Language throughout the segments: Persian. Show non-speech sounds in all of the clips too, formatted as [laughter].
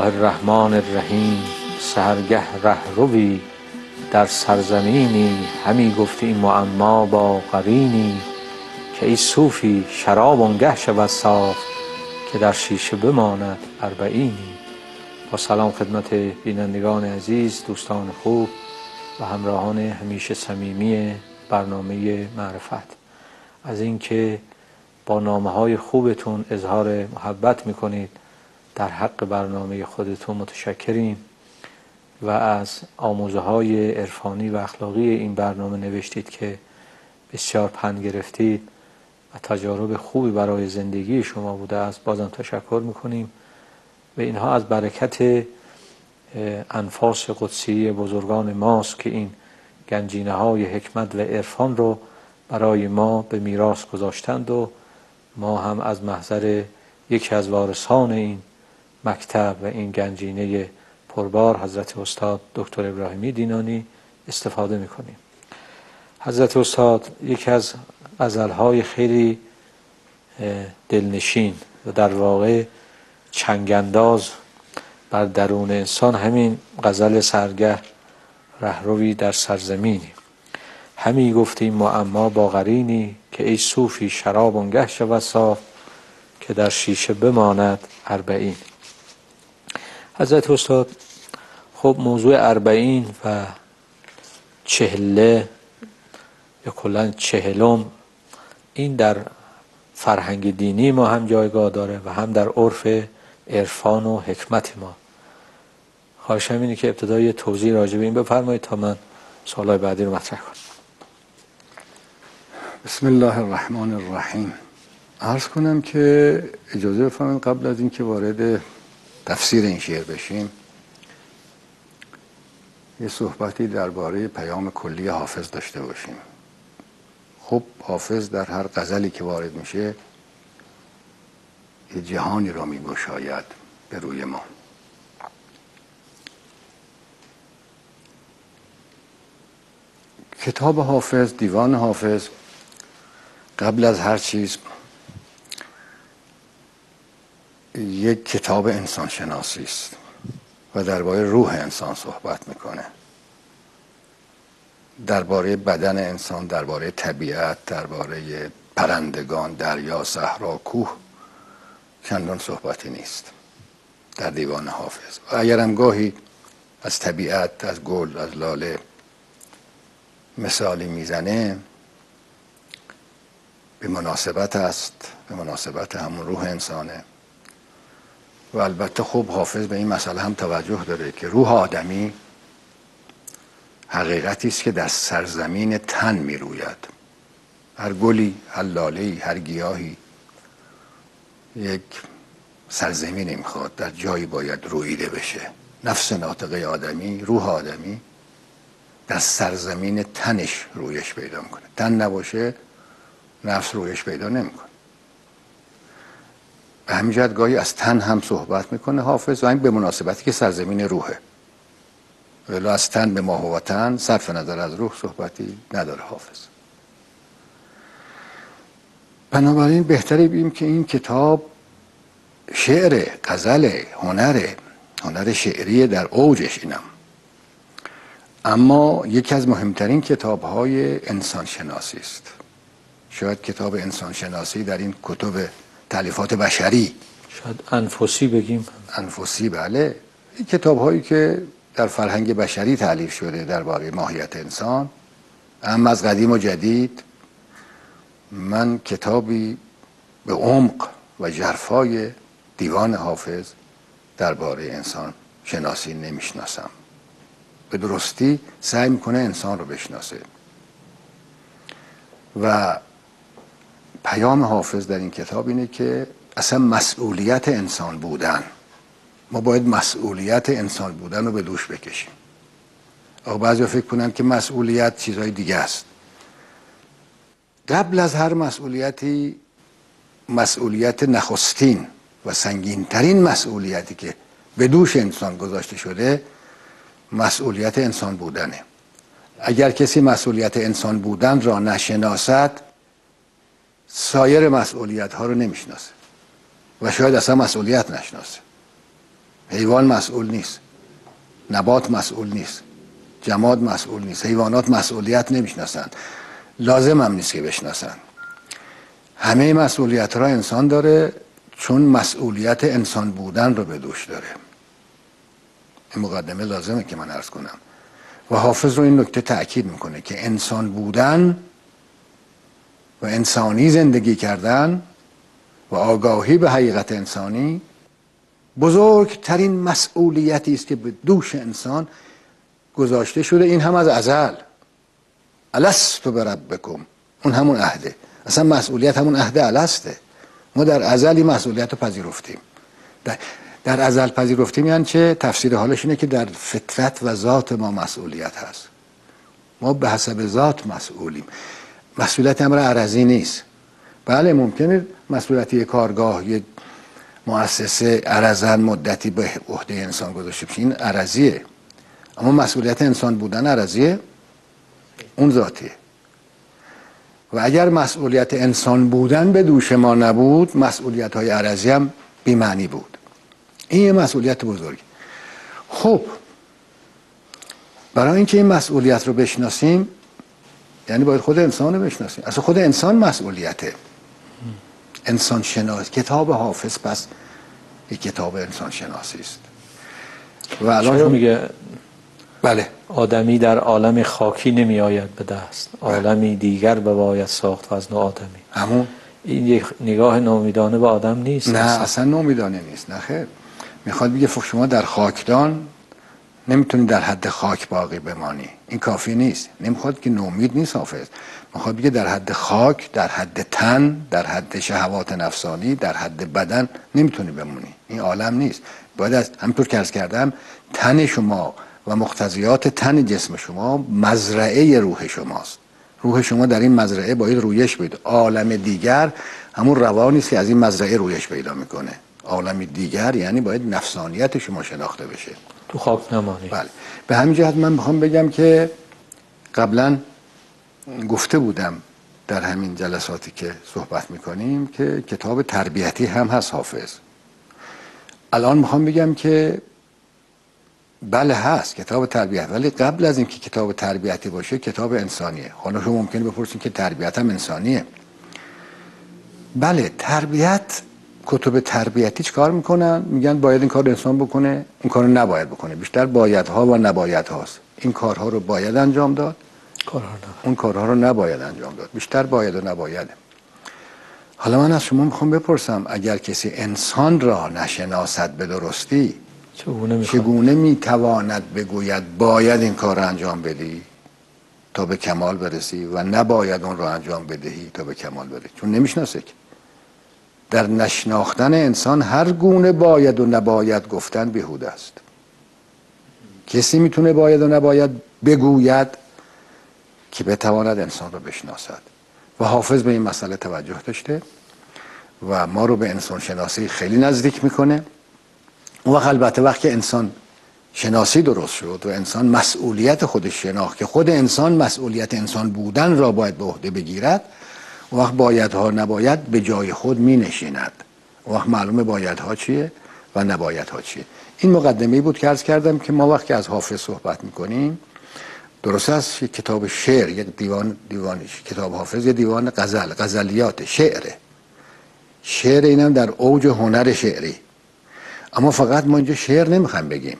الله الرحمن الرحیم سهرگه رهروی در سرزمینی همی گفتی معما با قرینی که ای صوفی شراب آنگه شود صاف که در شیشه بماند اربعینی. با سلام خدمت بینندگان عزیز دوستان خوب و همراهان همیشه صمیمی برنامه معرفت. از اینکه با نامه های خوبتون اظهار محبت می‌کنید در حق برنامه خودتون متشکریم و از آموزه های عرفانی و اخلاقی این برنامه نوشتید که بسیار پند گرفتید و تجارب خوبی برای زندگی شما بوده است. بازم تشکر می‌کنیم. و اینها از برکت انفاس قدسی بزرگان ماست که این گنجینه های حکمت و عرفان رو برای ما به میراث گذاشتند و ما هم از محضر یکی از وارثان این مکتب و این گنجینه پربار حضرت استاد دکتر ابراهیمی دینانی استفاده می‌کنیم. حضرت استاد یکی از غزلهای خیلی دلنشین و در واقع چنگنداز بر درون انسان همین غزل سرگه رهروی در سرزمینی. همی گفتیم معما با غرینی که ای صوفی شراب اونگه شود صاف که در شیشه بماند اربعین. حضرت استاد خب موضوع اربعین و چهله یا کلا چهلم این در فرهنگ دینی ما هم جایگاه داره و هم در عرف عرفان و حکمت ما. خواهشم اینه که ابتدای توضیح راجع به این بفرمایید تا من سوالای بعدی رو مطرح کنم. بسم الله الرحمن الرحیم. عرض کنم که اجازه بفرمایید قبل از اینکه وارد تفسیر این شعر بشیم. یه صحبتی درباره پیام کلی حافظ داشته باشیم. خب حافظ در هر غزلی که وارد میشه یه جهانی را میگشاید به روی ما. کتاب حافظ دیوان حافظ قبل از هر چیز یک کتاب انسان شناسی است و درباره روح انسان صحبت می‌کنه. درباره بدن انسان درباره طبیعت درباره پرندگان دریا صحرا کوه چندان صحبتی نیست در دیوان حافظ. و اگرم گاهی از طبیعت از گل از لاله مثالی می‌زنه به مناسبت است به مناسبت همون روح انسانه. و البته خوب حافظ به این مسئله هم توجه داره که روح آدمی حقیقتی است که در سرزمین تن می روید هر گلی هر لالهی هر گیاهی یک سرزمینی می‌خواد در جایی باید رویده بشه. نفس ناطقه آدمی روح آدمی در سرزمین تنش رویش پیدا می‌کنه. تن نباشه نفس رویش پیدا نمی‌کنه. به همین جهت گاهی از تن هم صحبت می‌کنه حافظ و این به مناسبتی که سرزمین روحه. ولی از تن به ماه و تن صرف نظر از روح صحبتی نداره حافظ. بنابراین بهتره بیم که این کتاب شعر غزل هنر هنر شعری در اوجش اینم. اما یکی از مهمترین کتاب های انسان شناسی است. شاید کتاب انسان شناسی در این کتب تعلیفات بشری. شاید انفسی بگیم. انفسی بله. این کتاب هایی که در فرهنگ بشری تعلیف شده درباره ماهیت انسان اما از قدیم و جدید من کتابی به عمق و جرفای دیوان حافظ درباره انسان شناسی نمی‌شناسم. به درستی سعی می‌کنه انسان رو بشناسه. و پیام حافظ در این کتاب اینه که اصلا مسئولیت انسان بودن ما باید مسئولیت انسان بودن رو به دوش بکشیم. آقا بعضی فکر کنن که مسئولیت چیزهای دیگه است. قبل از هر مسئولیتی مسئولیت نخستین و سنگینترین مسئولیتی که به دوش انسان گذاشته شده مسئولیت انسان بودنه. اگر کسی مسئولیت انسان بودن را نشناسد سایر مسئولیت ها رو نمی‌شناسه و شاید اصلا مسئولیت نشناسه. حیوان مسئول نیست نبات مسئول نیست جماد مسئول نیست حیوانات مسئولیت نمی‌شناسند. لازم هم نیست که بشناسند. همه مسئولیت را انسان داره چون مسئولیت انسان بودن رو به دوش داره. این مقدمه لازمه که من ارز کنم. و حافظ رو این نکته تأکید می‌کنه که انسان بودن و انسانی زندگی کردن و آگاهی به حقیقت انسانی بزرگترین مسئولیتی است که به دوش انسان گذاشته شده. این هم از ازل. الستو بربکم اون همون عهده. اصلا مسئولیت همون عهد السته. ما در ازلی مسئولیت رو پذیرفتیم. در, در ازل پذیرفتیم یعنی چه؟ تفسیر حالش اینه که در فطرت و ذات ما مسئولیت هست. ما به حسب ذات مسئولیم. مسئولیت امر عرضی نیست. بله ممکنه مسئولیت کارگاه یه مؤسسه عرضن مدتی به عهده انسان گذاشته بشه این عرضیه. اما مسئولیت انسان بودن عرضیه اون ذاتیه. و اگر مسئولیت انسان بودن به دوش ما نبود مسئولیت های عرضی هم بیمعنی بود. این یه مسئولیت بزرگی. خب برای اینکه این مسئولیت رو بشناسیم یعنی باید خود انسان رو بشناسیم. اصلا خود انسان مسئولیته. انسان شناس کتاب حافظ پس یک کتاب انسان شناسی است. و الان میگه بله. آدمی در عالم خاکی نمی آید به دست. بله. عالمی دیگر به باید ساخت و از نو آدمی. همون. این یک نگاه نومیدانه به آدم نیست. نه اصلا, اصلا نومیدانه نیست. نه خیر. می‌خواد بگه فکر شما در خاکدان نمی‌تونی در حد خاک باقی بمانی. این کافی نیست. نمی‌خواد که نومید نیست حافظ. می‌خواد بگه در حد خاک در حد تن در حد شهوات نفسانی در حد بدن نمی‌تونی بمونی. این عالم نیست. باید از همطور که ارز کردم تن شما و مقتضیات تن جسم شما مزرعه روح شماست. روح شما در این مزرعه باید رویش بید. عالم دیگر همون روانی است از این مزرعه رویش پیدا می‌کنه. عالم دیگر یعنی باید نفسانیت شما شناخته بشه. تو خاک نمانی. بله. به همین جهت من می‌خوام بگم که قبلا گفته بودم در همین جلساتی که صحبت می‌کنیم که کتاب تربیتی هم هست حافظ. الان می‌خوام بگم که بله هست کتاب تربیت ولی قبل از اینکه کتاب تربیتی باشه کتاب انسانیه. حالا شما ممکنه بپرسید که تربیت هم انسانیه. بله تربیت کتب تربیتی کار می‌کنن؟ میگن باید این کار انسان بکنه این کار نباید بکنه. بیشتر بایدها و نباید هاست این کارها رو باید انجام داد. کارها اون کارها رو نباید انجام داد. بیشتر باید و نبایده. حالا من از شما می‌خوام بپرسم اگر کسی انسان را نشناسد به درستی چگونه, چگونه می‌تواند بگوید باید این کار را انجام بدی تا به کمال برسی و نباید اون را انجام بدهی تا به کمال برسی چون نمی‌شناسه در نشناختن انسان هر گونه باید و نباید گفتن بیهوده است. کسی می‌تونه باید و نباید بگوید که بتواند انسان را بشناسد. و حافظ به این مسئله توجه داشته و ما رو به انسان شناسی خیلی نزدیک می‌کنه. و البته وقتی انسان شناسی درست شد و انسان مسئولیت خودش شناخت که خود انسان مسئولیت انسان بودن را باید به عهده بگیرد وقت بایدها نباید به جای خود می نشیند. وقت معلومه بایدها چیه و نبایدها چیه. این مقدمه بود که ارز کردم که ما وقتی از حافظ صحبت می‌کنیم درست است یک کتاب شعر یک دیوان دیوانش کتاب حافظ یک دیوان غزل غزلیات شعره شعر اینم در اوج هنر شعری. اما فقط ما اینجا شعر نمی‌خوایم بگیم.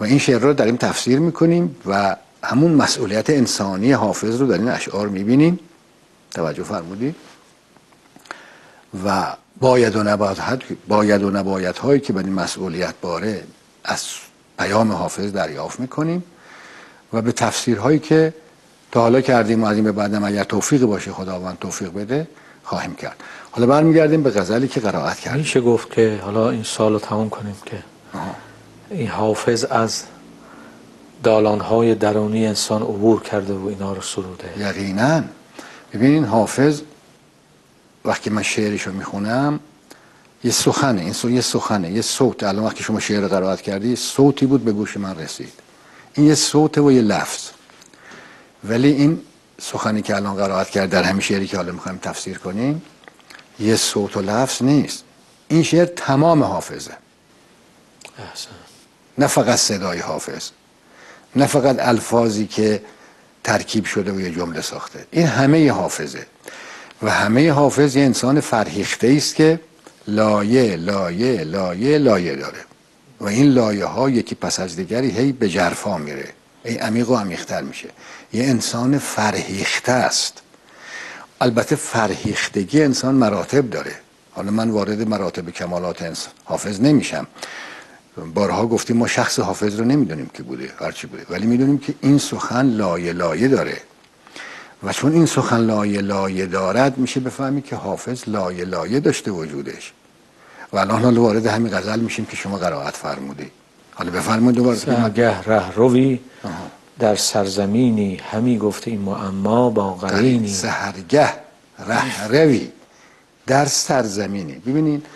و این شعر رو داریم تفسیر می‌کنیم و همون مسئولیت انسانی حافظ رو در این اشعار می‌بینیم. توجه فرمودی و باید و نباید باید و نباید هایی که به این مسئولیت باره از پیام حافظ دریافت می‌کنیم و به تفسیرهایی که تا حالا کردیم و از این به بعدم اگر توفیق باشه خداوند توفیق بده خواهیم کرد. حالا برمیگردیم به غزلی که قرائت کردیم میشه گفت که حالا این سال رو تمام کنیم که این حافظ از دالانهای درونی انسان عبور کرده و اینا رو سروده. یقینا. ببینین حافظ وقتی من شعرش رو می‌خونم یه سخنه این سو یه سخنه یه صوت. الان وقتی شما شعر قرائت کردی صوتی بود به گوش من رسید. این یه صوت و یه لفظ. ولی این سخنی که الان قرائت کرد در همین شعری که حالا می‌خوایم تفسیر کنیم یه صوت و لفظ نیست. این شعر تمام حافظه. نه فقط صدای حافظ نه فقط الفاظی که ترکیب شده و یه جمله ساخته. این همه حافظه. و همه حافظ یه انسان فرهیخته است که لایه لایه لایه لایه داره. و این لایه ها یکی پس از دیگری هی به جرفا میره. ای عمیق و عمیقتر میشه. یه انسان فرهیخته است. البته فرهیختگی انسان مراتب داره. حالا من وارد مراتب کمالات انسان حافظ نمیشم. بارها گفتیم ما شخص حافظ رو نمی‌دونیم که بوده هرچی بوده. ولی می‌دونیم که این سخن لایه لایه داره. و چون این سخن لایه لایه دارد میشه بفهمی که حافظ لایه لایه داشته وجودش. و الان حالا وارد همین غزل میشیم که شما قرائت فرمودی. حالا بفرمایید دوباره. سرگه ره روی در سرزمینی همی گفته این معما با قرینی. سهرگه ره روی در سرزمینی. ببینید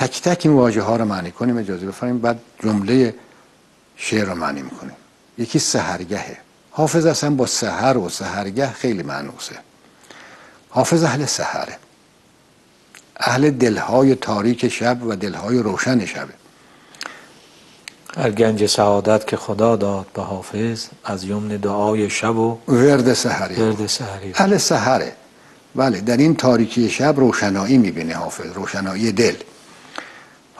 تک تک این واژه ها رو معنی کنیم اجازه بفرمایید بعد جمله شعر رو معنی می‌کنیم. یکی سهرگهه حافظ اصلا با سهر و سهرگه خیلی معنوسه. حافظ اهل سهره اهل دلهای تاریک شب و دلهای روشن شبه هر گنج سعادت که خدا داد به حافظ از یمن دعای شب و ورد سهری ورد سحری. اهل سهره بله در این تاریکی شب روشنایی می‌بینه حافظ روشنایی دل.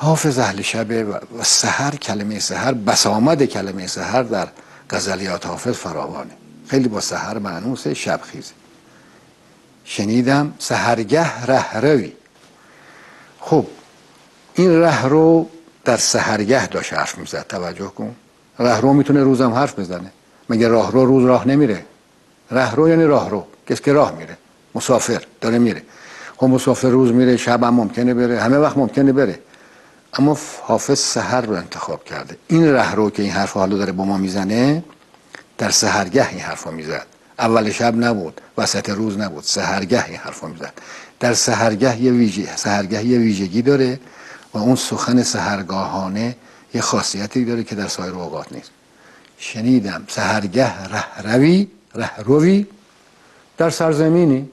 حافظ اهل شبه و سهر کلمه سهر بسامد کلمه سهر در غزلیات حافظ فراوانه. خیلی با سهر معنوس شب خیزه شنیدم سهرگه رهروی. خب این ره رو در سهرگه داشت حرف می‌زد. توجه کن. ره رو می‌تونه روزم حرف بزنه. مگه راه رو روز راه نمیره؟ ره رو یعنی راه رو. کسی که راه میره. مسافر داره میره. خب مسافر روز میره شب هم ممکنه بره. همه وقت ممکنه بره. اما حافظ سهر رو انتخاب کرده. این ره رو که این حرف حالا داره با ما می‌زنه در سهرگه این حرف می‌زد. اول شب نبود وسط روز نبود سهرگه این حرف می‌زد. در سهرگه یه ویژه سهرگه یه ویژگی داره و اون سخن سهرگاهانه یه خاصیتی داره که در سایر اوقات نیست. شنیدم سهرگه ره روی ره روی در سرزمینی.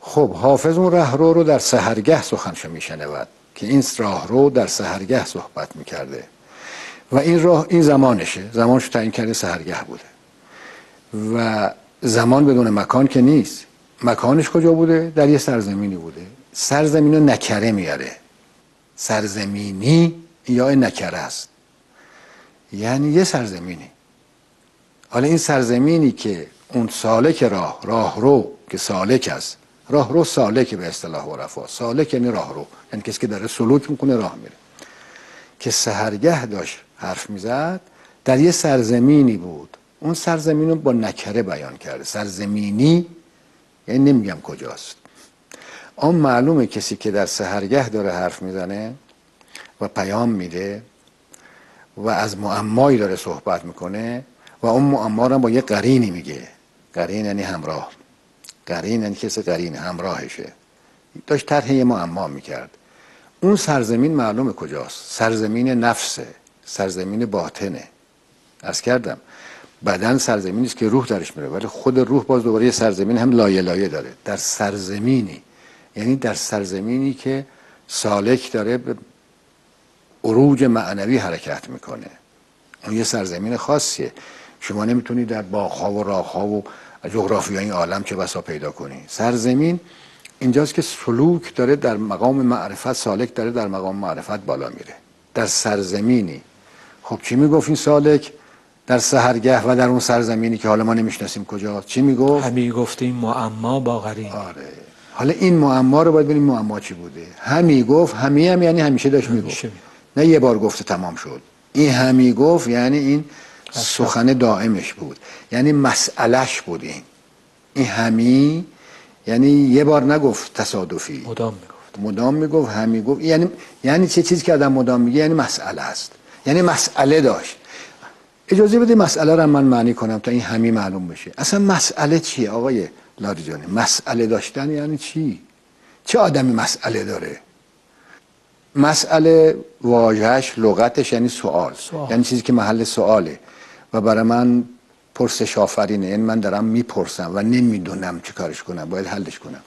خب حافظ اون ره رو رو در سهرگه سخنشو میشنود. که این راه رو در سهرگه صحبت می‌کرده. و این راه این زمانشه. زمانش تعیین کرده سهرگه بوده. و زمان بدون مکان که نیست. مکانش کجا بوده؟ در یه سرزمینی بوده. سرزمین رو نکره میاره. سرزمینی یا نکره است. یعنی یه سرزمینی. حالا این سرزمینی که اون سالک راه راه رو که سالک است راه رو سالک به اصطلاح و رفا سالک یعنی راه رو یعنی کسی که داره سلوک می‌کنه راه میره. که سهرگه داشت حرف می‌زد در یه سرزمینی بود. اون سرزمین رو با نکره بیان کرده سرزمینی یعنی نمیگم کجاست. آن معلومه کسی که در سهرگه داره حرف می‌زنه و پیام میده و از معمایی داره صحبت می‌کنه و اون معما رو با یه قرینی میگه. قرین یعنی همراه. قرین یعنی کسی قرین همراهشه. داشت طرح یه معما می‌کرد. اون سرزمین معلومه کجاست؟ سرزمین نفسه. سرزمین باطنه. از کردم بدن سرزمینی است که روح درش میره ولی خود روح باز دوباره یه سرزمین هم لایه لایه داره. در سرزمینی یعنی در سرزمینی که سالک داره به عروج معنوی حرکت می‌کنه. اون یه سرزمین خاصیه. شما نمی‌تونید در باغها و راهها و جغرافی این عالم چه بسا پیدا کنی؟ سرزمین اینجاست که سلوک داره در مقام معرفت سالک داره در مقام معرفت بالا میره. در سرزمینی. خب چی می‌گفت این سالک؟ در سهرگه و در اون سرزمینی که حالا ما نمی‌شناسیم کجا. چی می‌گفت؟ همی گفتیم معما با غرین آره. حالا این معما رو باید ببینیم معما چی بوده. همی گفت همی هم یعنی همیشه داشت می‌گفت. نه یه بار گفته تمام شد. این همی گفت یعنی این سخن دائمش بود. یعنی مسئلش بود این. این همی یعنی یه بار نگفت تصادفی. مدام می‌گفت. مدام می‌گفت همی گفت. یعنی یعنی چه چیزی که آدم مدام میگه؟ یعنی مسئله است. یعنی مسئله داشت. اجازه بده مسئله رو من معنی کنم تا این همی معلوم بشه. اصلا مسئله چیه آقای لاریجانی؟ مسئله داشتن یعنی چی؟ چه آدمی مسئله داره؟ مسئله واژهش لغتش یعنی سوال. سوال. یعنی چیزی که محل سواله. و برای من پرسش آفرینه. یعنی من دارم می‌پرسم و نمی‌دونم چه کارش کنم. باید حلش کنم.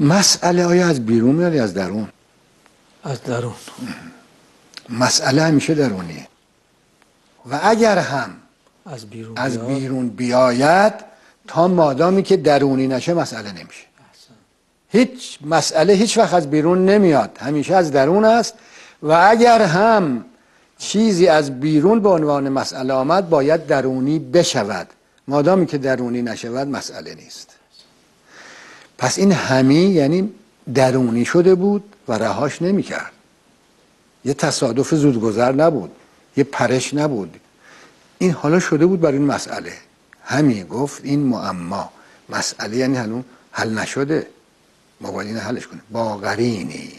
مسئله آیا از بیرون میاد از درون؟ از درون. مسئله همیشه درونیه. و اگر هم از بیرون از. بیرون بیاید تا مادامی که درونی نشه مسئله نمیشه. هیچ مسئله هیچ وقت از بیرون نمیاد. همیشه از درون است. و اگر هم چیزی از بیرون به عنوان مسئله آمد باید درونی بشود. مادامی که درونی نشود مسئله نیست. پس این همی یعنی درونی شده بود و رهاش نمی‌کرد یه تصادف زودگذر نبود یه پرش نبود. این حالا شده بود بر این مسئله. همین گفت این معما. مسئله یعنی هنوز حل نشده. ما باید این حلش کنیم. با قرینی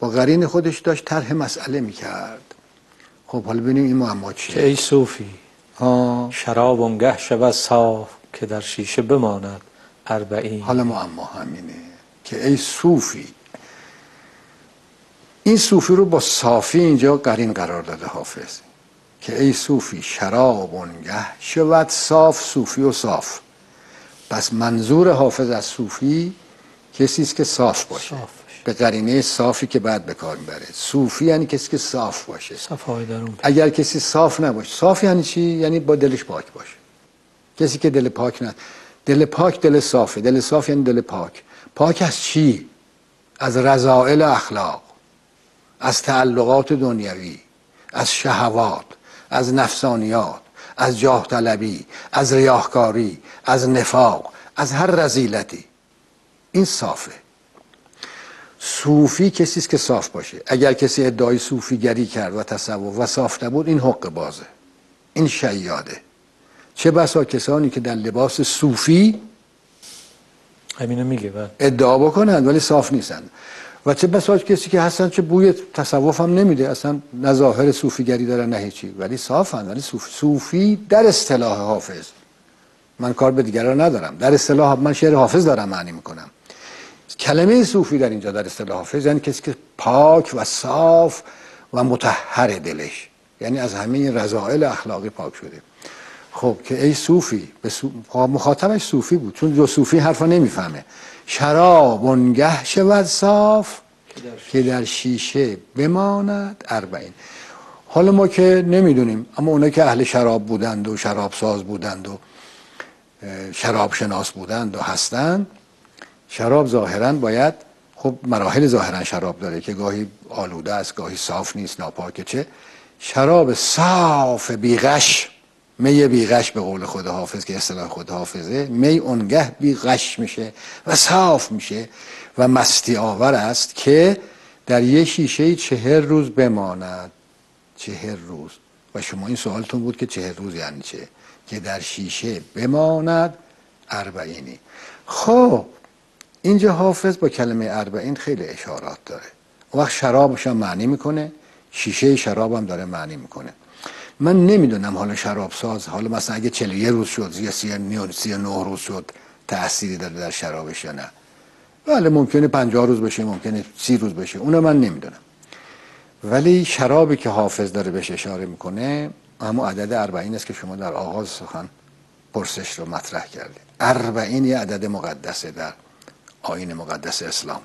با قرین خودش داشت طرح مسئله می‌کرد. خب حالا ببینیم این معما چیه. ای صوفی ها شراب اونگه شود صاف که در شیشه بماند اربعین. حالا معما همینه که ای صوفی این صوفی رو با صافی اینجا قرین قرار داده حافظ که ای صوفی شراب اونگه شود صاف صوفی و صاف. پس منظور حافظ از صوفی کسی است که صاف باشه. صاف. باشه. به قرینه صافی که بعد به کار می‌بره. صوفی یعنی کسی که صاف باشه. صفای درون اگر کسی صاف نباشه. صاف یعنی چی؟ یعنی با دلش پاک باشه. کسی که دل پاک نه. دل پاک دل صافه. دل صاف یعنی دل پاک. پاک از چی؟ از رضائل اخلاق. از تعلقات دنیوی از شهوات. از نفسانیات. از جاه طلبی. از ریاهکاری. از نفاق. از هر رزیلتی. این صافه. صوفی کسی است که صاف باشه. اگر کسی ادعای صوفیگری کرد و تصوف و صاف نبود این حق بازه. این شیاده. چه بسا کسانی که در لباس صوفی همینو میگه بعد ادعا بکنند ولی صاف نیستند. و چه بسا کسی که هستن چه بوی تصوف هم نمیده اصلا نه ظاهر صوفیگری دارن نه هیچی. ولی صافن ولی صوف صوفی در اصطلاح حافظ. من کار به دیگران ندارم. در اصطلاح من شعر حافظ دارم معنی می‌کنم. کلمه صوفی در اینجا در اصطلاح حافظ یعنی کسی که پاک و صاف و متحر دلش. یعنی از همه رضائل اخلاقی پاک شده. خب که ای صوفی به صو... مخاطبش صوفی بود چون جو صوفی حرفا نمی‌فهمه. شراب انگه شود صاف که در شیشه بماند اربعین. حالا ما که نمی‌دونیم اما اونا که اهل شراب بودند و شراب ساز بودند و شراب شناس بودند و هستند شراب ظاهرا باید خب مراحل ظاهرا شراب داره که گاهی آلوده است گاهی صاف نیست ناپاکه چه؟ شراب صاف بیغش می بیغش به قول خود حافظ که اصطلاح خود حافظه می اونگه بیغش میشه و صاف میشه و مستی آور است که در یک شیشه چهر روز بماند. چهر روز. و شما این سوالتون بود که چهر روز یعنی چه؟ که در شیشه بماند. اربعینی. خب اینجا حافظ با کلمه اربعین خیلی اشارات داره. وقت شرابش هم معنی می‌کنه شیشه شراب هم داره معنی می‌کنه. من نمی‌دونم حالا شراب ساز حالا مثلا اگه 41 روز شد یا 39 روز شد تأثیری داره در شرابش یا نه؟ بله ممکنه 50 روز بشه ممکنه 30 روز بشه اونو من نمی‌دونم. ولی شرابی که حافظ داره بهش اشاره می‌کنه همون عدد اربعین است که شما در آغاز سخن پرسش رو مطرح کردید. اربعین یه عدد مقدسه در آین مقدس اسلام.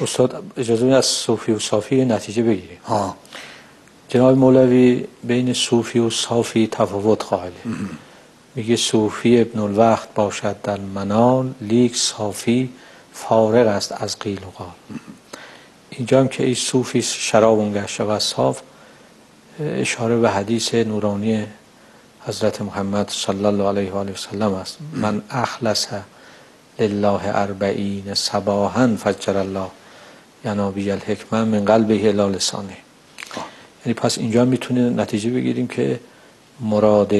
استاد اجازه از صوفی و صافی نتیجه بگیریم. ها. جناب مولوی بین صوفی و صافی تفاوت قائله میگه صوفی ابن الوقت باشد در منال لیک صافی فارغ است از قیل و قال. اینجا هم که ای صوفی شراب اونگه شود صاف اشاره به حدیث نورانی حضرت محمد صلی الله علیه و آله و سلم است. من اخلص لله اربعین صباحا فجر الله. ینابی الحکمه من قلبه الی لسانه. یعنی پس اینجا می‌تونه نتیجه بگیریم که مراد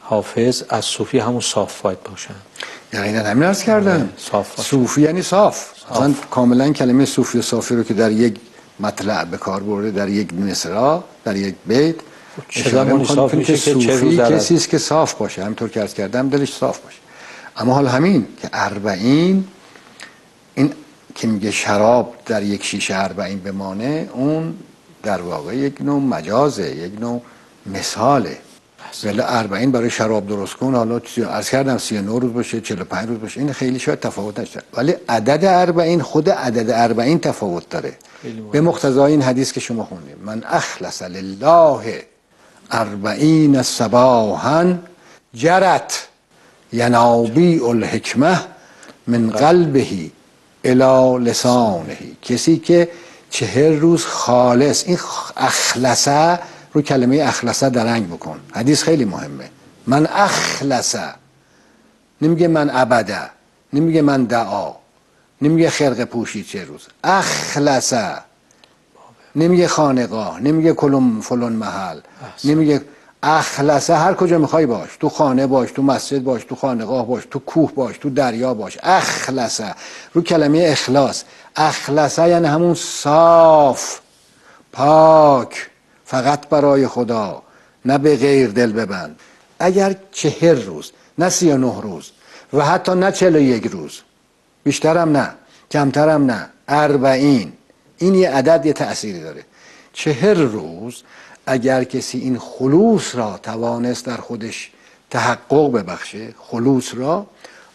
حافظ از صوفی همون صاف باید باشن. یعنی این همین ارز کردن. صاف باشه. صوفی یعنی صاف. اصلا کاملا کلمه صوفی و صافی رو که در یک مطلع به کار برده در یک مصرع در یک بیت چه اشاره زمانی می‌کنه. صاف که میشه که صوفی کسی است که صاف باشه. همینطور که عرض کردم دلش صاف باشه. اما حال همین که اربعین این که میگه شراب در یک شیشه اربعین بمانه اون در واقع یک نوع مجازه یک نوع مثاله. ولی اربعین برای شراب درست کن حالا از کردم 39 روز باشه 45 روز باشه این خیلی شاید تفاوت نشه. ولی عدد اربعین خود عدد اربعین تفاوت داره. به مقتضای این حدیث که شما خوندیم. من اخلص لله اربعین صباحا جرت ینابی الحکمه من قلبهی الى لسانه. کسی که چهر روز خالص این اخلصه رو کلمه اخلصه درنگ بکن. حدیث خیلی مهمه. من اخلصه نمیگه من ابده نمیگه من دعا. نمیگه خرق پوشی چه روز. اخلصه نمیگه خانقاه. نمیگه کلم فلون محل. نمیگه اخلصه هر کجا می‌خوای باش. تو خانه باش تو مسجد باش تو خانقاه باش تو کوه باش تو دریا باش. اخلصه رو کلمه اخلاص. اخلصه یعنی همون صاف پاک فقط برای خدا نه به غیر دل ببند. اگر چهر روز نه سی و نه روز و حتی نه چل یک روز. بیشترم نه کمترم نه. اربعین. این یه عدد یه تأثیری داره. چهر روز اگر کسی این خلوص را توانست در خودش تحقق ببخشه خلوص را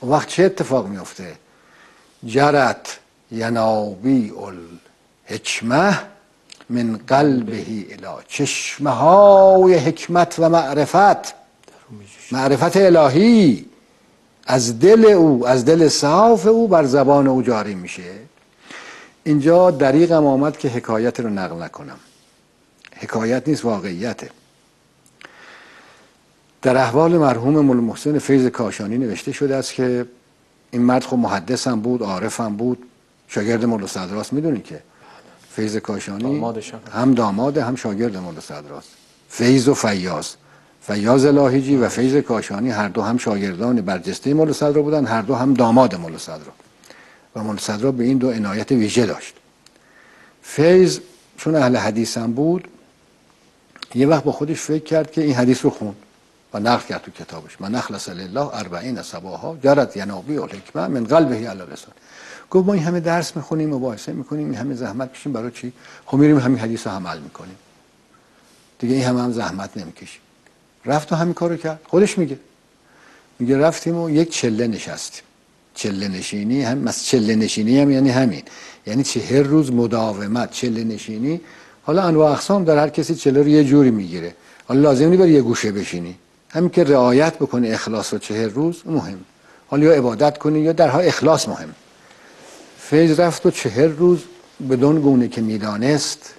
وقت چه اتفاق میفته جرت ینابی الحکمه من قلبه اله چشمه های حکمت و معرفت. معرفت الهی از دل او از دل صاف او بر زبان او جاری میشه. اینجا دریغم آمد که حکایت رو نقل نکنم. حکایت نیست واقعیته. در احوال مرحوم مول محسن فیض کاشانی نوشته شده است که این مرد خب محدثم بود عارفم بود. شاگرد مولا صدراست می‌دونید که فیض کاشانی هم داماد هم شاگرد مولا صدراست فیض و فیاض. فیاض لاهیجی و فیض کاشانی هر دو هم شاگردان برجسته مولا صدرا بودن هر دو هم داماد مولا صدرا و مولا صدرا به این دو عنایت ویژه داشت. فیض چون اهل حدیث هم بود یه وقت با خودش فکر کرد که این حدیث رو خون و نقل کرد تو کتابش. من نخلص لله اربعین صباها جرت ینابی الحکمه من قلبه علی لسان. گفت ما این همه درس می‌خونیم مباحثه می‌کنیم این همه زحمت کشیم برای چی؟ خب میریم همین حدیث رو عمل می‌کنیم. دیگه این همه هم زحمت نمی‌کشیم. رفت و همین کارو کرد. خودش میگه. میگه رفتیم و یک چله نشستیم. چله نشینی هم چله نشینی هم یعنی همین. یعنی چه هر روز مداومت. چله نشینی حالا انواع اقسام در هر کسی چله رو یه جوری می‌گیره. حالا لازم نیست بری یه گوشه بشینی. همین که رعایت بکنی اخلاص رو چهر روز مهم. حالا یا عبادت کنی یا درها اخلاص مهم. فیض رفت و چهر روز بدون گونه که می‌دانست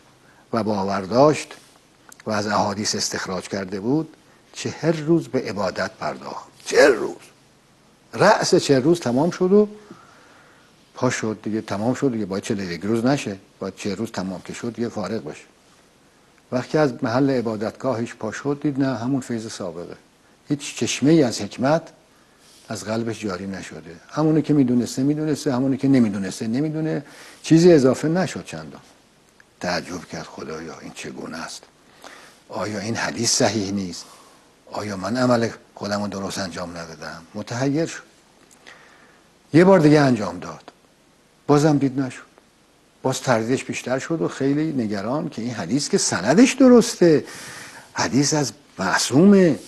و باور داشت و از احادیث استخراج کرده بود چهر روز به عبادت پرداخت. چهر روز. رأس چهر روز تمام شد و پا شد دیگه تمام شد دیگه. باید چه یک روز نشه. باید چه روز تمام که شد دیگه فارغ باشه. وقتی از محل عبادتگاهش پا شد دید نه همون فیض سابقه. هیچ چشمه ای از حکمت از قلبش جاری نشده. همونی که می‌دونسته می‌دونسته. همونی که نمی‌دونسته نمی‌دونه. چیزی اضافه نشد چندان. تعجب کرد خدایا این چگونه است؟ آیا این حدیث صحیح نیست؟ آیا من عمل خودم درست انجام ندادم؟ متحیر شد. یه بار دیگه انجام داد. بازم دید نشد. باز تردیدش بیشتر شد و خیلی نگران که این حدیث که سندش درسته. حدیث از معصومه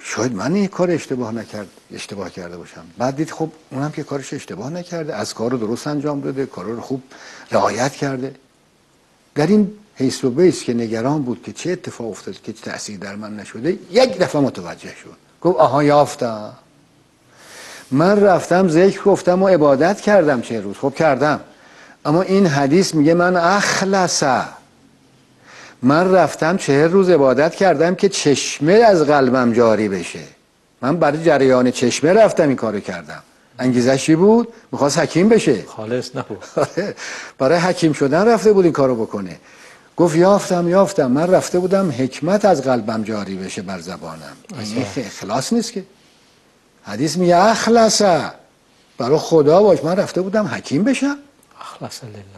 شاید من این کار اشتباه نکرد اشتباه کرده باشم. بعد دید خب اونم که کارش اشتباه نکرده. از کار رو درست انجام داده کار رو خوب رعایت کرده. در این حیث و بیس که نگران بود که چه اتفاق افتاد که تأثیر در من نشده یک دفعه متوجه شد. گفت آها یافتم. من رفتم ذکر گفتم و عبادت کردم چه روز. خب کردم. اما این حدیث میگه من اخلصه من رفتم چهر روز عبادت کردم که چشمه از قلبم جاری بشه. من برای جریان چشمه رفتم این کارو کردم. انگیزشی بود؟ می‌خواست حکیم بشه. خالص نبود. [laughs] برای حکیم شدن رفته بود این کارو بکنه. گفت یافتم یافتم. من رفته بودم حکمت از قلبم جاری بشه بر زبانم. این اخلاص نیست که. حدیث میگه اخلصه برای خدا باش. من رفته بودم حکیم بشم.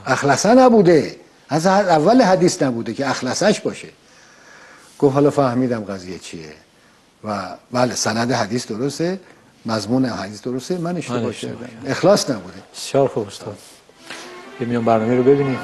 اخلصه نبوده. از اول حدیث نبوده که اخلصش باشه. گفت حالا فهمیدم قضیه چیه. و بله سند حدیث درسته. مضمون حدیث درسته. من اشتباه کردم. اخلاص نبوده. بسیار خوب استاد. میان برنامه رو ببینیم.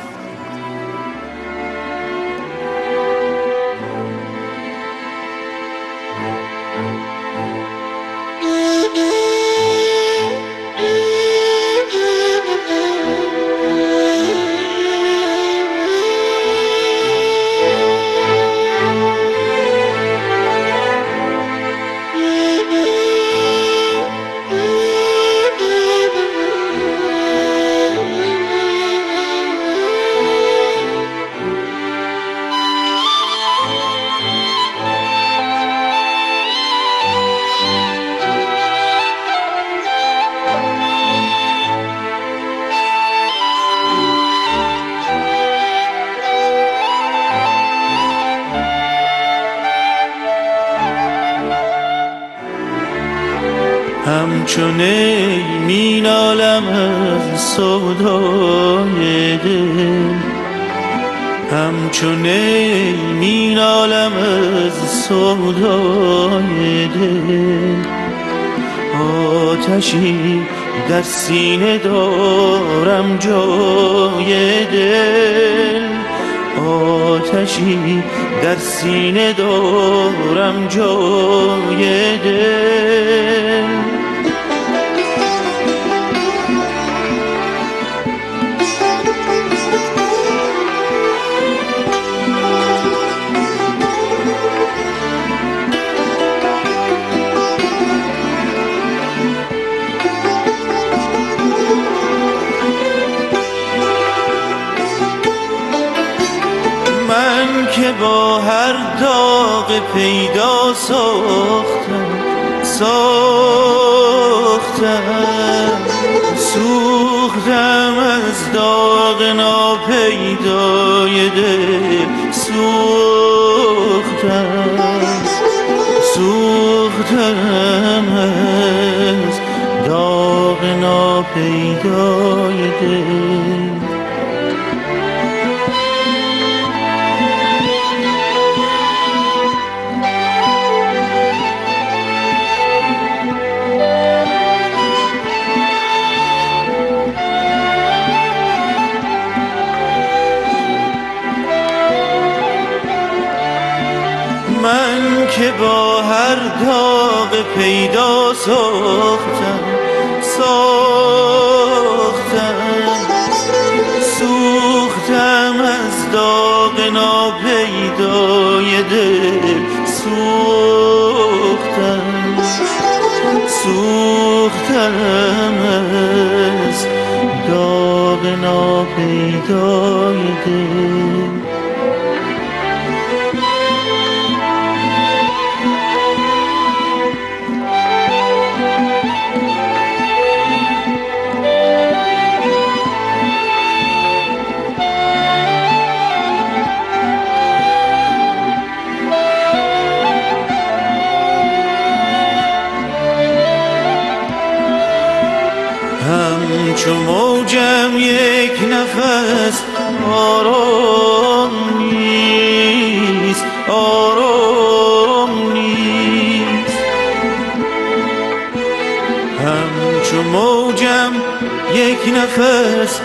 داغ پیدا ساختم ساختم. سوختم از داغ ناپیدای دل سوختم. ناپیدای دل سوختم سوختم از داغ ناپیدای دل. یک نفس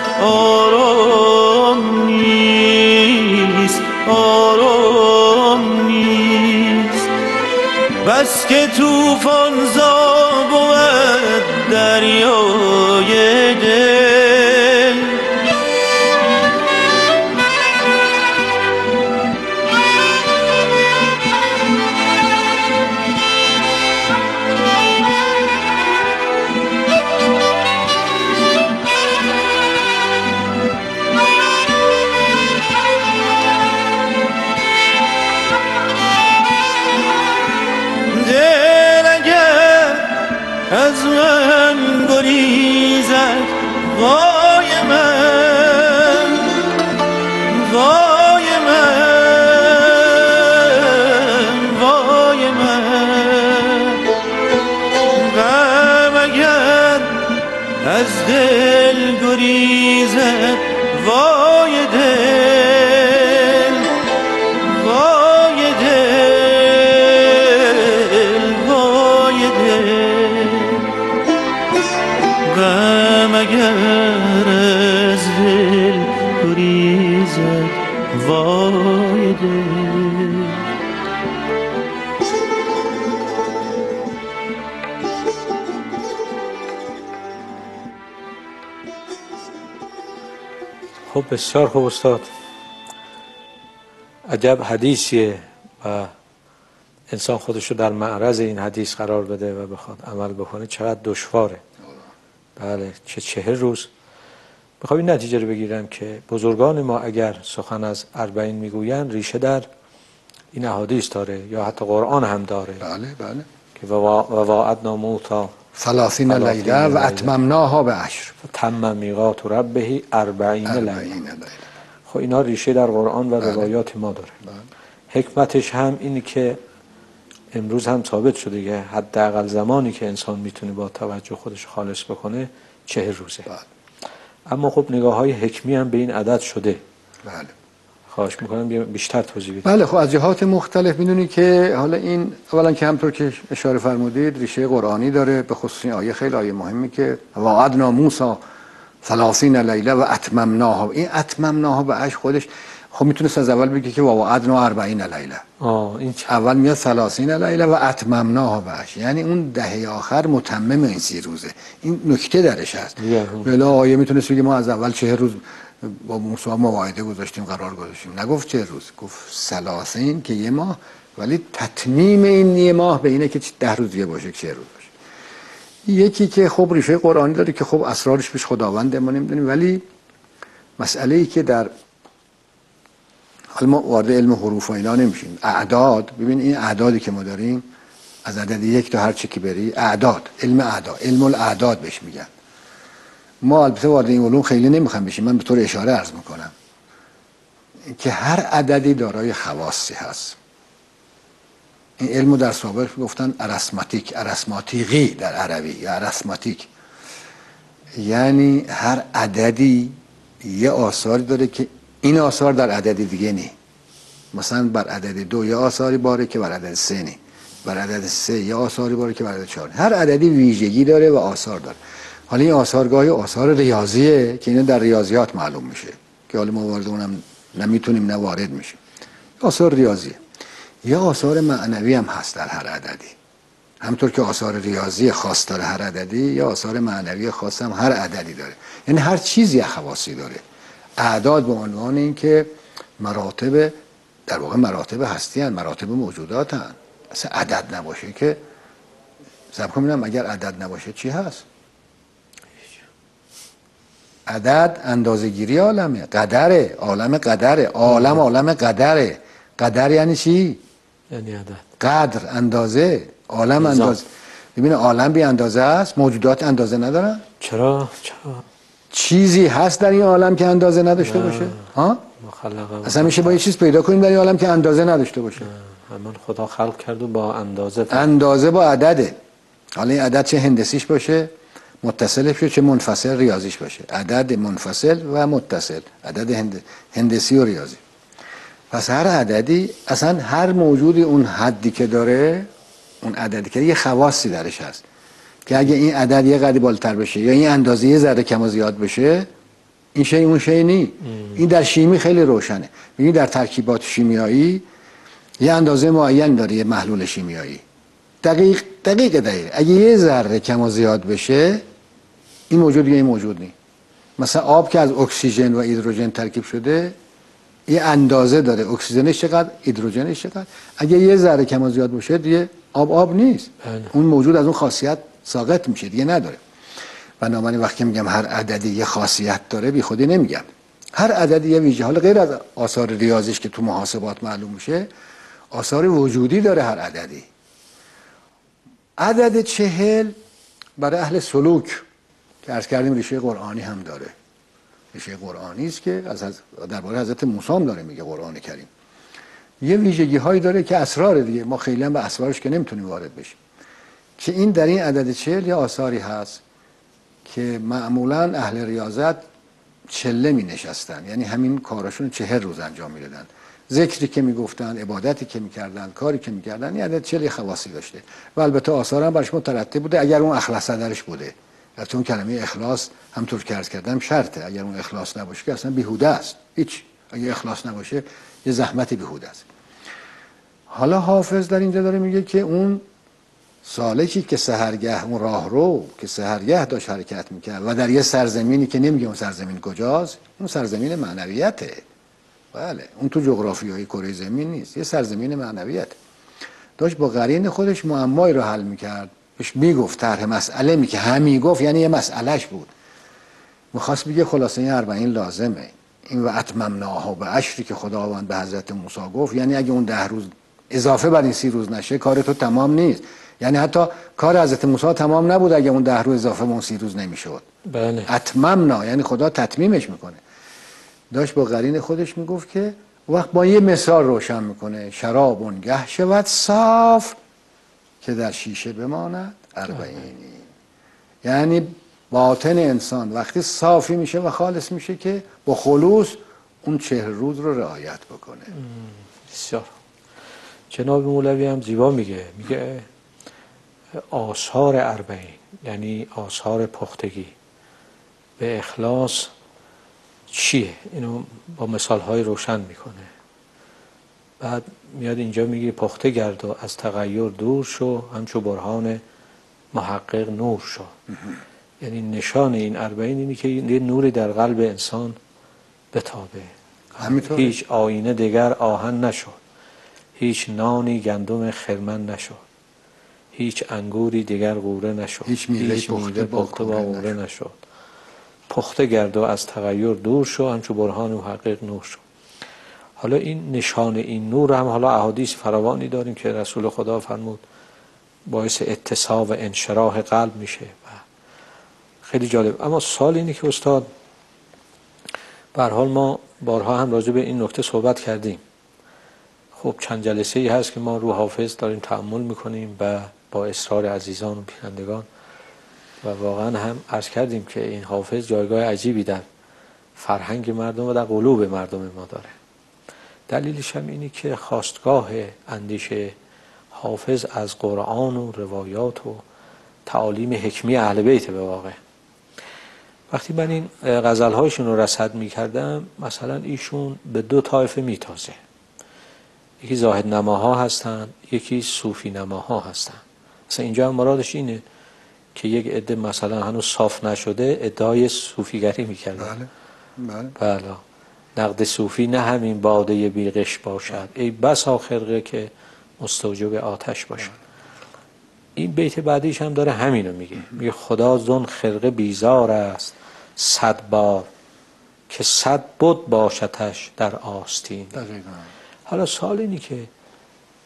بسیار خوب استاد. عجب حدیثیه و انسان خودش رو در معرض این حدیث قرار بده و بخواد عمل بکنه. چقدر دشواره. بله چه چهر روز. می‌خوام این نتیجه رو بگیرم که بزرگان ما اگر سخن از اربعین می‌گویند ریشه در این احادیث داره یا حتی قرآن هم داره. بله بله. که و واعدنا موتا. ثلاثین لیله و اتممناها به عشر. تم میقات ربه اربعین لیله. خب اینا ریشه در قرآن و بله. روایات ما داره. بله. حکمتش هم اینه که امروز هم ثابت شده که حداقل زمانی که انسان می‌تونه با توجه خودش خالص بکنه چهل روزه. بله. اما خب نگاه های حکمی هم به این عدد شده. بله. خواهش می‌کنم بیشتر توضیح بدید. بله خب از جهات مختلف می‌دونی که حالا این اولا که همطور که اشاره فرمودید ریشه قرآنی داره به خصوص این آیه خیلی آیه مهمی که وعدنا موسی ثلاثین لیله و اتممناها. این اتممناها به اش خودش خب می‌تونست از اول بگه که وعدنا اربعین لیله این چه؟ اول میاد ثلاثین لیله و اتممناها بهش یعنی اون دهه آخر متمم این سی روزه. این نکته درش هست. بلا آیه می‌تونست بگه ما از اول چه روز با موسی مواعده گذاشتیم قرار گذاشتیم. نگفت چه روز؟ گفت ثلاثین که یه ماه ولی تتمیم این یه ماه به اینه که ده روز دیگه باشه چه روز باشه. یکی که خب ریشه قرآنی داره که خب اسرارش پیش خداونده ما نمی‌دونیم. ولی مسئله ای که در حالا ما وارد علم حروف و اینا نمیشیم. اعداد ببین این اعدادی که ما داریم از عدد یک تا هر چی که بری اعداد علم اعداد علم الاعداد بهش میگن. ما البته وارد این علوم خیلی نمی‌خوام بشیم. من به طور اشاره عرض می‌کنم که هر عددی دارای خواصی هست. این علمو در سابق گفتن ارسماتیک ارسماتیقی در عربی یا ارسماتیک یعنی هر عددی یه آثاری داره که این آثار در عدد دیگه نی. مثلا بر عدد دو یه آثاری باره که بر عدد سه نی. بر عدد سه یه آثاری باره که بر عدد چهار. هر عددی ویژگی داره و آثار داره. حالا این آثار گاهی آثار ریاضیه که اینا در ریاضیات معلوم میشه که حالا ما وارد اونم نمی‌تونیم نه وارد آثار ریاضیه. یه آثار معنوی هم هست در هر عددی. همطور که آثار ریاضی خاص داره هر عددی یا آثار معنوی خاص هم هر عددی داره. یعنی هر چیزی خواصی داره. اعداد به عنوان اینکه مراتب در واقع مراتب هستی هن، مراتب موجودات هن. اصلا عدد نباشه که سب کنم اگر عدد نباشه چی هست؟ عدد اندازه گیری عالمه. قدره. عالم قدره. عالم عالم. قدره. قدر یعنی چی؟ یعنی عدد. قدر اندازه. عالم. اندازه. ببین عالم بی اندازه است موجودات اندازه ندارن. چرا؟ چرا؟ چیزی هست در این عالم که اندازه نداشته نه. باشه. ها؟ مخلقه. اصلا میشه با یه چیز پیدا کنیم در این عالم که اندازه نداشته باشه. همان خدا خلق کرد و با اندازه. فرق. اندازه با عدده. حالا این عدد چه هندسیش باشه؟ متصلش باشه چه منفصل ریاضیش باشه. عدد منفصل و متصل. عدد هند... هندسی و ریاضی. پس هر عددی اصلا هر موجودی اون حدی که داره اون عددی که یه خواصی درش هست. که اگه این عدد یه قدری بالاتر بشه یا این اندازه یه ذره کم و زیاد بشه این شی اون شی نی. این در شیمی خیلی روشنه. ببینید در ترکیبات شیمیایی یه اندازه معین داره یه محلول شیمیایی. دقیق دقیق دقیق اگه یه ذره کم و زیاد بشه این موجود یا این موجود نی. مثلا آب که از اکسیژن و هیدروژن ترکیب شده یه اندازه داره اکسیژنش چقدر هیدروژنش چقدر. اگه یه ذره کم و زیاد باشه دیگه آب آب نیست. بله. اون موجود از اون خاصیت ساقط میشه دیگه نداره. بنابراین وقتی میگم هر عددی یه خاصیت داره بی خودی نمیگم. هر عددی یه ویژه حالا غیر از آثار ریاضیش که تو محاسبات معلوم میشه آثار وجودی داره هر عددی. عدد چهل برای اهل سلوک. که عرض کردیم ریشه قرآنی هم داره. ریشه قرآنی است که از درباره حضرت موسی هم داره میگه قرآن کریم. یه ویژگی هایی داره که اسرار دیگه. ما خیلی هم به اسرارش که نمی‌تونیم وارد بشیم. که این در این عدد چهل یه آثاری هست که معمولا اهل ریاضت چله می نشستن یعنی همین کاراشون چهل روز انجام می‌دادن. ذکری که می‌گفتن عبادتی که می‌کردن کاری که می‌کردن یه عدد چهل خواصی داشته. و البته آثار هم برش مترتب بوده اگر اون اخلاص درش بوده. البته اون کلمه اخلاص همطور که عرض کردم شرطه. اگر اون اخلاص نباشه که اصلا بیهوده است. هیچ. اگر اخلاص نباشه یه زحمت بیهوده است. حالا حافظ در اینجا داره میگه که اون سالکی که سهرگه اون راه رو که سهرگه داشت حرکت می‌کرد و در یه سرزمینی که نمیگه اون سرزمین کجاست اون سرزمین معنویته. بله. اون تو جغرافیای کره زمین نیست. یه سرزمین معنویت. داشت با قرین خودش معمایی رو حل می‌کرد. بهش می‌گفت طرح مسئله می که همی گفت یعنی یه مسئلهش بود. می‌خواست بگه خلاصه این اربعین لازمه. این و اتممناها به عشری که خداوند به حضرت موسی گفت یعنی اگه اون ده روز اضافه بر این سی روز نشه کار تو تمام نیست. یعنی حتی کار حضرت موسی تمام نبود اگه اون ده روز اضافه به اون سی روز نمی‌شد. بله. اتممنا یعنی خدا تتمیمش می‌کنه. داشت با قرین خودش می‌گفت که وقت با یه مثال روشن می‌کنه. شراب گه شود صاف که در شیشه بماند اربعینی. یعنی باطن انسان وقتی صافی میشه و خالص میشه که با خلوص اون چهر روز رو رعایت بکنه. بسیار. جناب مولوی هم زیبا میگه. میگه آثار اربعین یعنی آثار پختگی. به اخلاص چیه؟ اینو با مثال های روشن می‌کنه. بعد میاد اینجا میگه پخته گرد و از تغییر دور شو همچو برهان محقق نور شو. یعنی نشان این اربعین اینی که یه نوری در قلب انسان بتابه. هیچ آینه دیگر آهن نشد. هیچ نانی گندم خرمن نشد. هیچ انگوری دیگر غوره نشد. هیچ میوه پخته با غوره نشد. پخته گرد و از تغییر دور شو همچو برهان محقق نور شو حالا این نشان این نور هم حالا احادیث فراوانی داریم که رسول خدا فرمود باعث اتصاب و انشراح قلب میشه. و خیلی جالب. اما سال اینه که استاد به حال ما بارها هم راجع به این نکته صحبت کردیم. خب چند جلسه ای هست که ما رو حافظ داریم تعمل می‌کنیم و با اصرار عزیزان و بینندگان و واقعا هم عرض کردیم که این حافظ جایگاه عجیبی در فرهنگ مردم و در قلوب مردم ما داره. دلیلش هم اینی که خواستگاه اندیشه حافظ از قرآن و روایات و تعالیم حکمی اهل بیت به واقع. وقتی من این غزل هایشون رو رصد می کردم مثلا ایشون به دو طایفه میتازه. یکی زاهد نماها هستن یکی صوفی نماها هستن. مثلا اینجا هم مرادش اینه که یک عده مثلا هنوز صاف نشده ادعای صوفیگری می‌کردن. بله بله. بله. نقد صوفی نه همین باده بیغش باشد. ای بسا خرقه که مستوجب آتش باشد. این بیت بعدیش هم داره همینو میگه. میگه خدا زن خرقه بیزار است. صد بار که صد بود باشتش در آستین. دقیقا. حالا سوال اینی که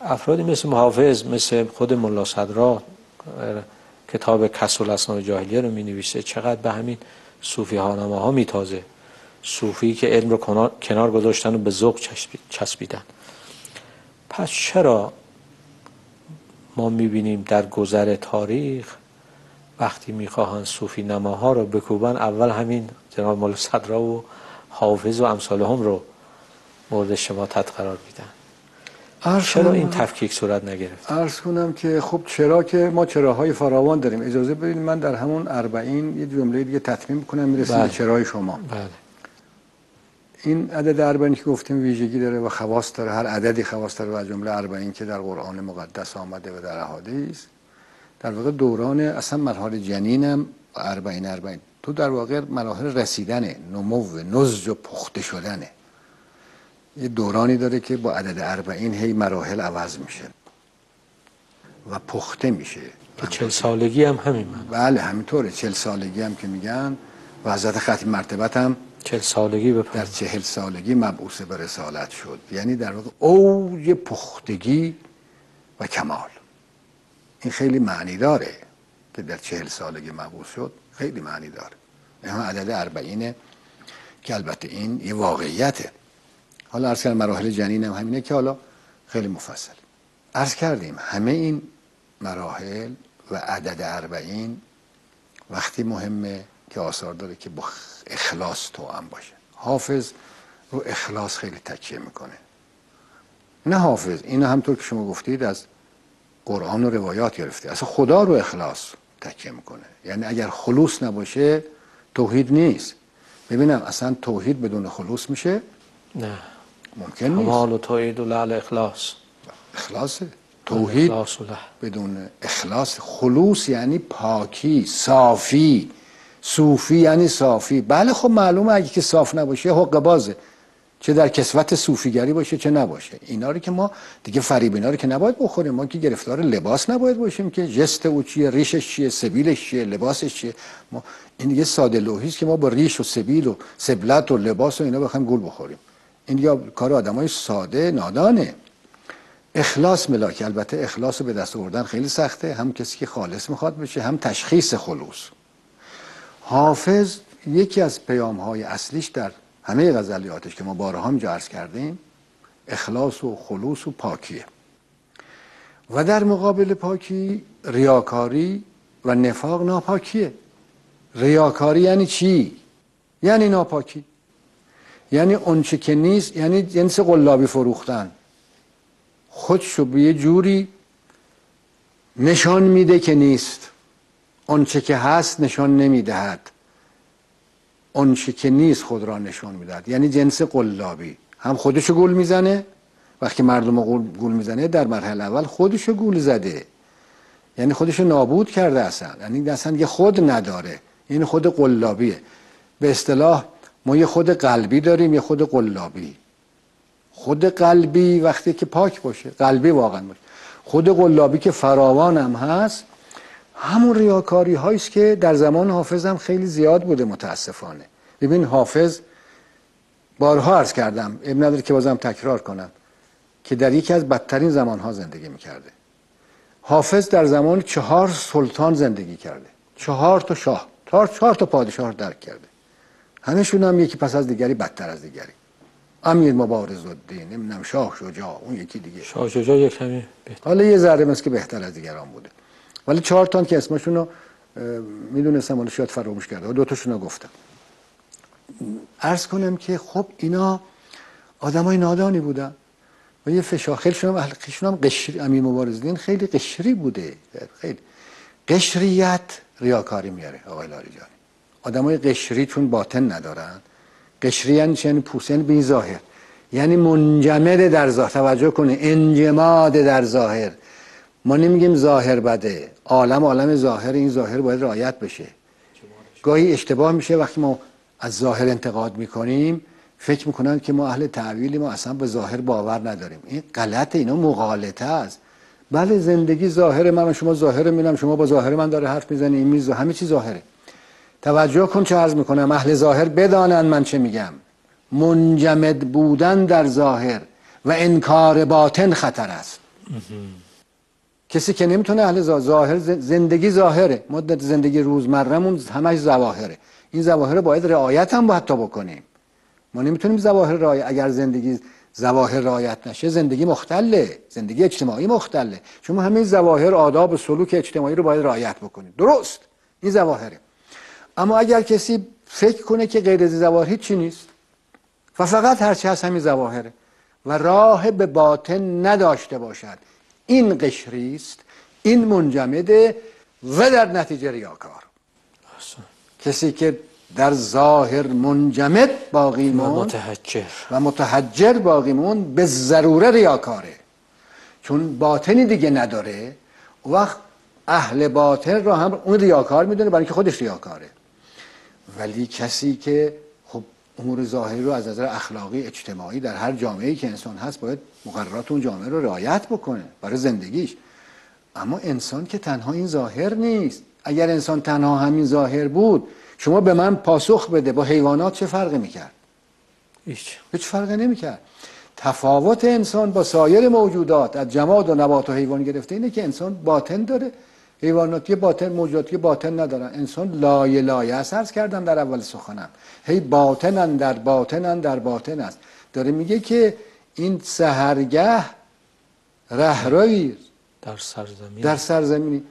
افرادی مثل محافظ مثل خود ملا صدرا کتاب کسل اسناد جاهلیه رو می نویسه چقدر به همین صوفی ها ها می تازه صوفی که علم رو کنار, گذاشتن و به ذوق چسبی- چسبیدن. پس چرا ما می‌بینیم در گذر تاریخ وقتی می‌خواهند صوفی نماها رو بکوبن اول همین جناب مولا صدرا و حافظ و امثال هم رو مورد شماتت قرار میدن. چرا این تفکیک صورت نگرفت عرض کنم که خب چرا که ما چراهای فراوان داریم. اجازه بدید من در همون اربعین یه جمله دیگه تطمیم کنم می‌رسیم بله. به چرای شما. بله. این عدد اربعین که گفتیم ویژگی داره و خواص داره هر عددی خواص داره و از جمله اربعین که در قرآن مقدس آمده و در احادیث. در واقع دوران اصلا مراحل جنینم اربعین اربعین. تو در واقع مراحل رسیدنه نمو نضج و پخته شدنه. یه دورانی داره که با عدد اربعین هی مراحل عوض میشه و پخته میشه. که چل سالگی هم همین من بله همینطوره. چل سالگی هم که میگن. و حضرت ختم مرتبت هم چل سالگی به در چهل سالگی مبعوث به رسالت شد. یعنی در واقع اوج پختگی و کمال. این خیلی معنی داره که در چهل سالگی مبعوث شد. خیلی معنی داره. این عدد اربعینه که البته این یه واقعیته. حالا عرض کردم مراحل جنین هم همینه که حالا خیلی مفصل. عرض کردیم همه این مراحل و عدد اربعین وقتی مهمه که آثار داره که با اخلاص توأم باشه. حافظ رو اخلاص خیلی تکیه می‌کنه. نه حافظ این همطور که شما گفتید از قرآن و روایات گرفته. اصلا خدا رو اخلاص تکیه می‌کنه. یعنی اگر خلوص نباشه توحید نیست. ببینم اصلا توحید بدون خلوص میشه؟ نه. ممکن نیست. کمال و توحید و لعل اخلاص. اخلاصه. توحید. بدون اخلاص. خلوص یعنی پاکی صافی. صوفی یعنی صافی. بله خب معلومه اگه که صاف نباشه حق بازه. چه در کسوت صوفیگری باشه چه نباشه. اینا رو که ما دیگه فریب اینا رو که نباید بخوریم. ما که گرفتار لباس نباید باشیم که جست او چیه ریشش چیه سبیلش چیه لباسش چیه. ما این دیگه ساده لوحی که ما با ریش و سبیل و سبلت و لباس و اینا بخوایم گول بخوریم. این دیگه کار آدمای ساده نادانه. اخلاص ملاک. البته اخلاص به دست آوردن خیلی سخته. هم کسی که خالص می‌خواد بشه هم تشخیص خلوص. حافظ یکی از پیام های اصلیش در همه غزلیاتش که ما بارها اینجا عرض کردیم اخلاص و خلوص و پاکیه. و در مقابل پاکی ریاکاری و نفاق ناپاکیه. ریاکاری یعنی چی؟ یعنی ناپاکی. یعنی اونچه که نیست یعنی جنس قلابی فروختن. خودشو به یه جوری نشان میده که نیست. آنچه که هست نشان نمی‌دهد. آنچه که نیست خود را نشان می‌دهد. یعنی جنس قلابی. هم خودشو گول می‌زنه. وقتی مردم گول می‌زنه در مرحله اول خودشو گول زده. یعنی خودشو نابود کرده اصلا. یعنی اصلا یه خود نداره. این خود قلابیه. به اصطلاح ما یه خود قلبی داریم یه خود قلابی. خود قلبی وقتی که پاک باشه. قلبی واقعا باشه. خود قلابی که فراوان هم هست همون ریاکاری هاییست که در زمان حافظ هم خیلی زیاد بوده متاسفانه. ببین حافظ بارها عرض کردم ابن نداره که بازم تکرار کنم که در یکی از بدترین زمانها زندگی می‌کرده. حافظ در زمان چهار سلطان زندگی کرده. چهار تا شاه چهار, چهار تا پادشاه درک کرده. همشون هم یکی پس از دیگری بدتر از دیگری. امیر مبارز الدین نمی‌دونم شاه شجاع اون یکی دیگه. شاه شجاع یک حالا یه ذره مثل که بهتر از دیگران بوده. ولی چهار تان که اسمشون رو می‌دونستم حالا شاید فراموش کرده دو تاشون رو گفتم. عرض کنم که خب اینا آدمای نادانی بودن. و یه هم اهل خیلیشون هم قشری امیر مبارز الدین خیلی قشری بوده. خیلی. قشریت ریاکاری میاره آقای لاریجانی آدمای قشری چون باطن ندارن. قشری یعنی چه؟ یعنی پوست یعنی بی ظاهر. یعنی منجمد در ظاهر. توجه کنه انجماد در ظاهر. ما نمیگیم ظاهر بده. عالم عالم ظاهر این ظاهر باید رعایت بشه. گاهی اشتباه میشه وقتی ما از ظاهر انتقاد می‌کنیم فکر می‌کنن که ما اهل تعویلی ما اصلا به ظاهر باور نداریم. این غلطه اینا مغالطه است. بله زندگی ظاهر من شما ظاهر میرم شما با ظاهر من داره حرف می‌زنی این میز همه چی ظاهره. توجه کن چه عرض می‌کنم. اهل ظاهر بدانن من چه میگم. منجمد بودن در ظاهر و انکار باطن خطر است. کسی که نمی‌تونه اهل ظاهر زندگی ظاهره. مدت زندگی روزمرهمون همش ظواهره. این ظواهر باید رعایت هم باید بکنیم. ما نمی‌تونیم ظواهر رعایت اگر زندگی ظواهر رعایت نشه زندگی مختله. زندگی اجتماعی مختله. شما همین ظواهر آداب و سلوک اجتماعی رو باید رعایت بکنید. درست. این ظواهره. اما اگر کسی فکر کنه که غیر از ظواهر هیچی نیست و فقط هرچی هست همین ظواهره و راه به باطن نداشته باشد این قشری است این منجمده و در نتیجه ریاکار. کسی که در ظاهر منجمد باقی و متحجر. و متحجر باقی موند به ضروره ریاکاره. چون باطنی دیگه نداره وقت اهل باطن رو هم اون ریاکار می‌دونه برای اینکه خودش ریاکاره. ولی کسی که امور ظاهری رو از نظر اخلاقی اجتماعی در هر جامعه‌ای که انسان هست باید مقررات اون جامعه رو رعایت بکنه برای زندگیش. اما انسان که تنها این ظاهر نیست. اگر انسان تنها همین ظاهر بود شما به من پاسخ بده با حیوانات چه فرقی می‌کرد؟ هیچ. هیچ فرقی نمی‌کرد. تفاوت انسان با سایر موجودات از جماد و نبات و حیوان گرفته اینه که انسان باطن داره. حیواناتی باطن موجوداتی باطن ندارن. انسان لایه لایه است. عرض کردم در اول سخنم. هی باطنن در باطنن در باطن است. داره میگه که این سهرگه رهروی در سرزمین. در سرزمینی.